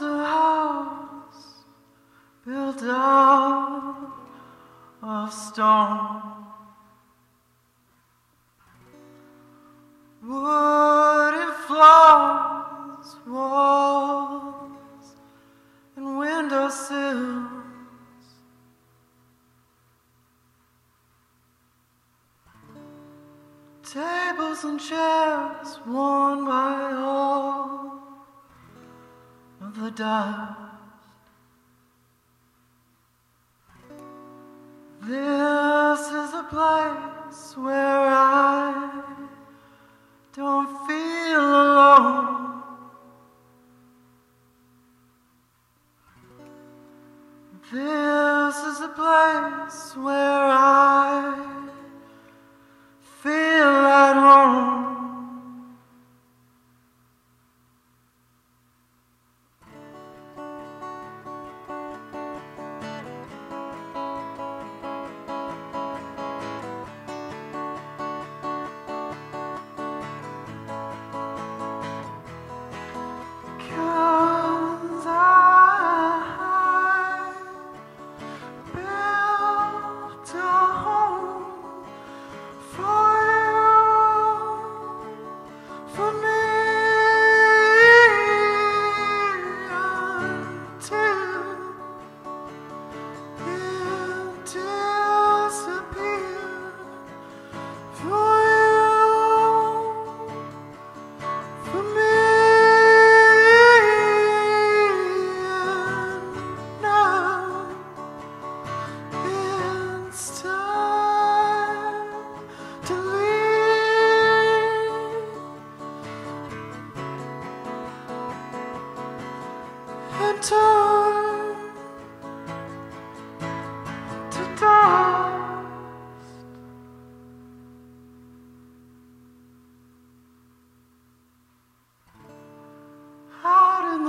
was a house built out of stone. Wooden floors, walls, and windowsills. Tables and chairs worn by all the dust. This is a place where I don't feel alone. This is a place where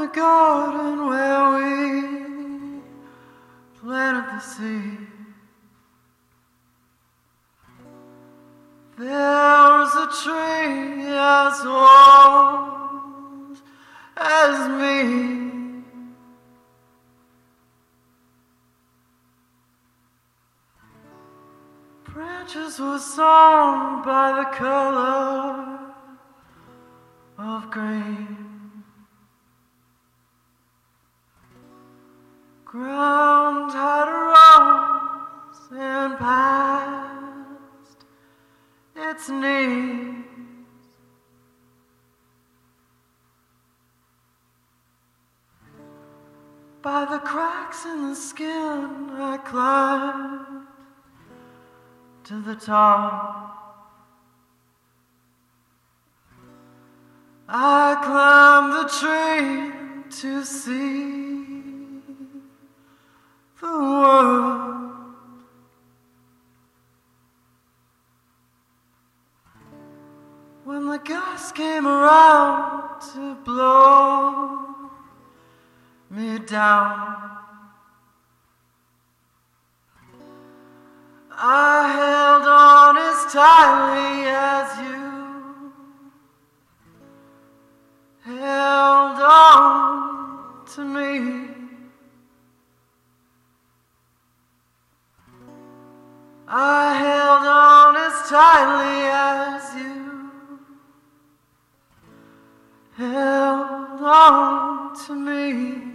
the garden where we planted the seed. There's a tree as old as me. Branches were sown by the color of green. Ground had rose and past its knees. By the cracks in the skin, I climbed to the top. I climbed the tree to see the world. When the gust came around to blow me down, I held on as tightly as you held on to me. I held on as tightly as you held on to me.